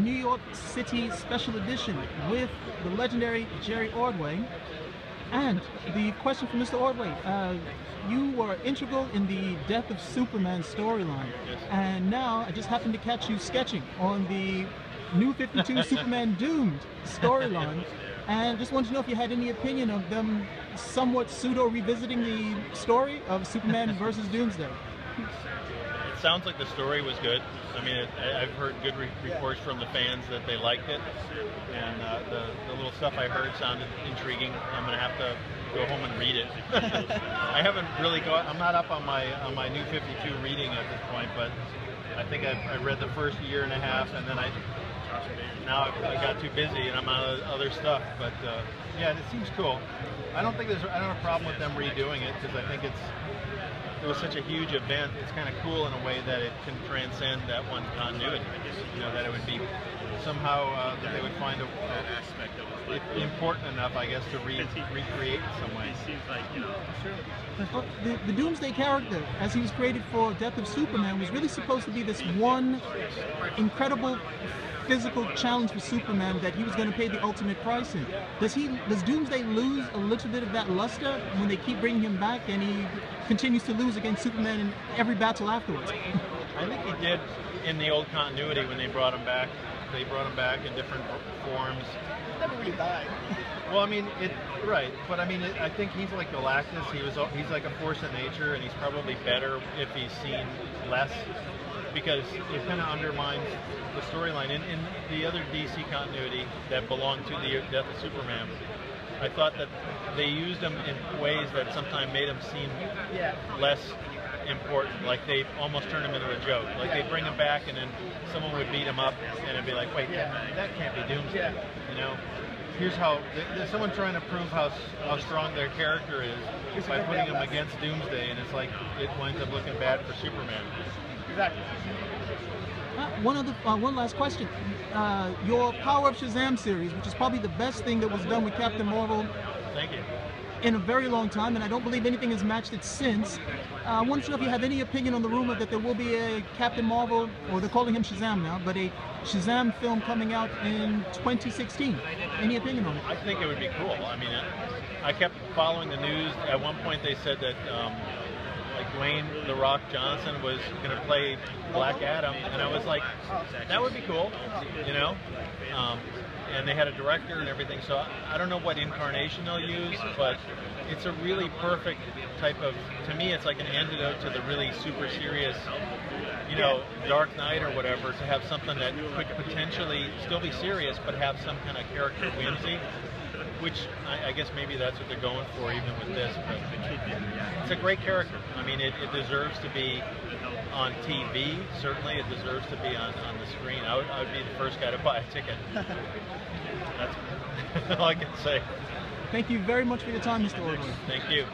New York City Special Edition with the legendary Jerry Ordway. And the question for Mr. Ordway, uh, you were integral in the Death of Superman storyline. Yes. And now I just happened to catch you sketching on the New 52 Superman Doomed storyline. And just wanted to know if you had any opinion of them somewhat pseudo revisiting the story of Superman versus Doomsday. Sounds like the story was good. I mean, it, I- I've heard good re- reports from the fans that they liked it, and uh, the, the little stuff I heard sounded intriguing. I'm gonna have to go home and read it. I haven't really got. I'm not up on my on my new 52 reading at this point, but I think I, I read the first year and a half, and then I now I got too busy and I'm on other- other stuff. But uh, yeah, it seems cool. I don't think there's I don't have a problem with them redoing it because I think it's it was such a huge event. It's kind of cool in a way that it can transcend that one continuity. You know that it would be somehow uh, that they would find a, a, it important enough, I guess, to re- recreate in some way. Well, the, the Doomsday character, as he was created for Death of Superman, was really supposed to be this one incredible physical challenge for Superman that he was going to pay the ultimate price in. Does he? Does Doomsday lose a little bit of that luster when they keep bringing him back, and he continues to lose against Superman in every battle afterwards? I think he did in the old continuity when they brought him back. They brought him back in different forms. Never really died. Well, I mean, it right, but I mean, it, I think he's like Galactus. He was, he's like a force of nature, and he's probably better if he's seen less, because it kind of undermines the storyline. In, in the other DC continuity that belonged to the Death of Superman, I thought that they used him in ways that sometimes made him seem less important. Like they almost turned him into a joke. Like they bring him back, and then someone would beat him up, and it'd be like, wait, that, that can't be Doomsday. You know, here's how th- there's someone trying to prove how how strong their character is by putting that him against Doomsday, and it's like it winds up looking bad for Superman. Exactly. Uh, one other, uh, one last question. Uh, your Power of Shazam series, which is probably the best thing that was done with Captain Marvel Thank you. In a very long time, and I don't believe anything has matched it since. Uh, I wanted to know if you have any opinion on the rumor that there will be a Captain Marvel, or they're calling him Shazam now, but a Shazam film coming out in 2016. Any opinion on it? I think it would be cool. I mean, I, I kept following the news. At one point, they said that um, like Dwayne the Rock Johnson was going to play Black Adam, and I was like, that would be cool, you know. Um, and they had a director and everything, so I, I don't know what incarnation they'll use, but it's a really perfect type of. To me, it's like an antidote to the really super serious you know, Dark Knight or whatever, to have something that could potentially still be serious, but have some kind of character whimsy, which I, I guess maybe that's what they're going for even with this. But it's a great character. I mean, it, it deserves to be on TV. Certainly, it deserves to be on, on the screen. I would, I would be the first guy to buy a ticket. That's all I can say. Thank you very much for your time, Mr. Ordway. Thank you.